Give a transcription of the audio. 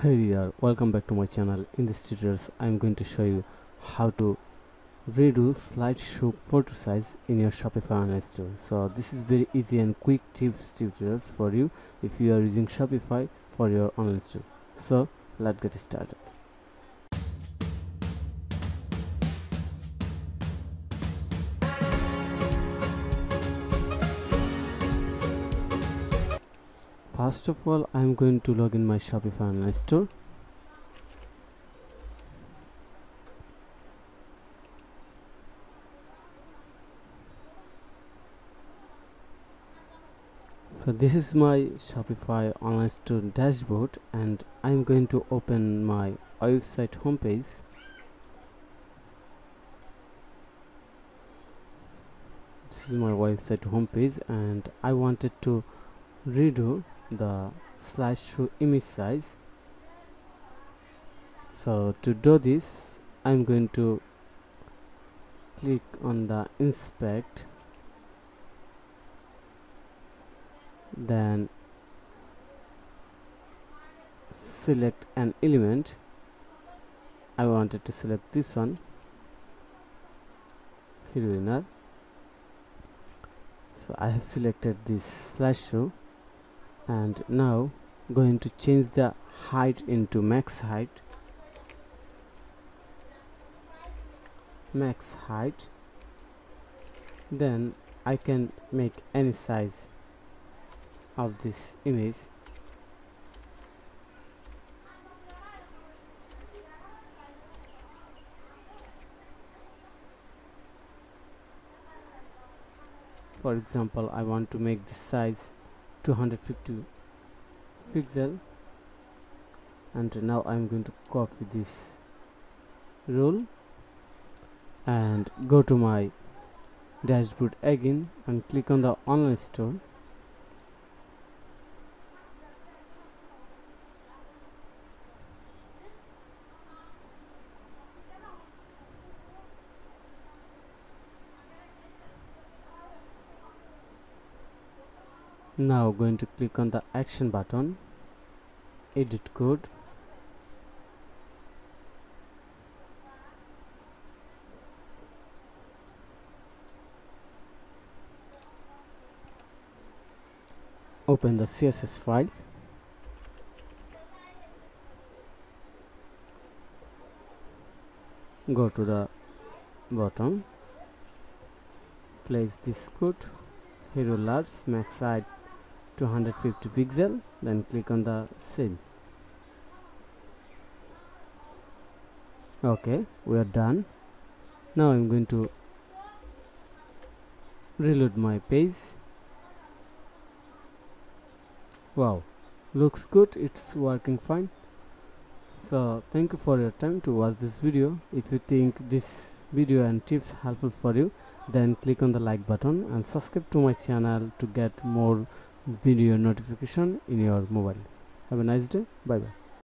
Hey there, welcome back to my channel. In this tutorial, I'm going to show you how to redo slideshow photo size in your Shopify online store. So this is very easy and quick tips tutorials for you if you are using Shopify for your online store. So let's get started. First of all, I'm going to log in my Shopify online store. so this is my shopify online store dashboard and i'm going to open my website homepage this is my website homepage and i wanted to redo the slideshow image size. So to do this i'm going to click on the inspect. Then select an element. I wanted to select this one. Here, winner so I have selected this slideshow and now going to change the height into max height. Max height. Then I can make any size of this image. For example I want to make this size 250 pixel. And now I'm going to copy this rule and go to my dashboard again and click on the online store now going to click on the action button edit code. Open the css file. Go to the bottom. Place this code. Hero large max height 250 pixel then click on the save okay we are done. Now I'm going to reload my page. Wow looks good it's working fine. So thank you for your time to watch this video. If you think this video and tips helpful for you then click on the like button and subscribe to my channel to get more video notification in your mobile have a nice day bye bye